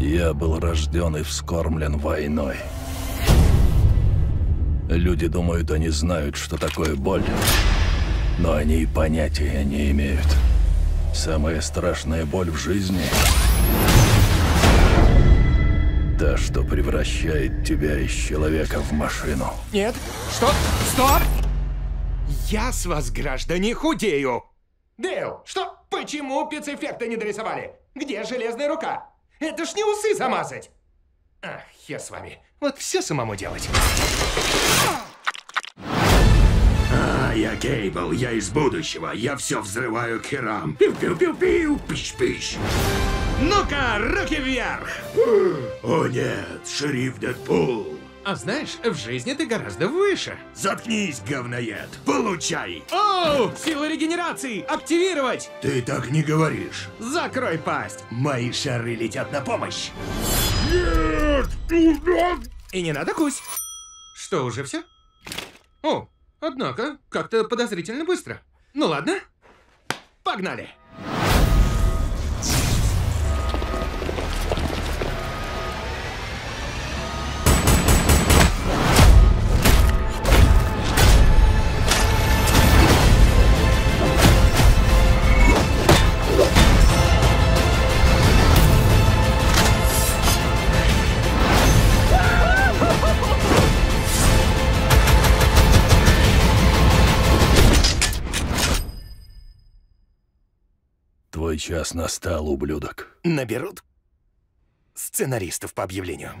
Я был рожден и вскормлен войной. Люди думают, они знают, что такое боль, но они и понятия не имеют. Самая страшная боль в жизни — та, что превращает тебя из человека в машину. Нет, стоп, стоп! Я с вас, граждане, худею! Дейл, что? Почему спецэффекта не дорисовали? Где железная рука? Это ж не усы замазать! Ах, я с вами. Вот все самому делать. А, я Кейбл, я из будущего. Я все взрываю к херам. Пиу-пиу-пиу-пиу, пищ-пищ. Ну-ка, руки вверх! О нет, шериф Дэдпул. А знаешь, в жизни ты гораздо выше. Заткнись, говноед. Получай. Оу, сила регенерации! Активировать! Ты так не говоришь. Закрой пасть! Мои шары летят на помощь. И не надо кусь. Что, уже все? О, однако, как-то подозрительно быстро. Ну ладно, погнали. Твой час настал, ублюдок. Наберут сценаристов по объявлению.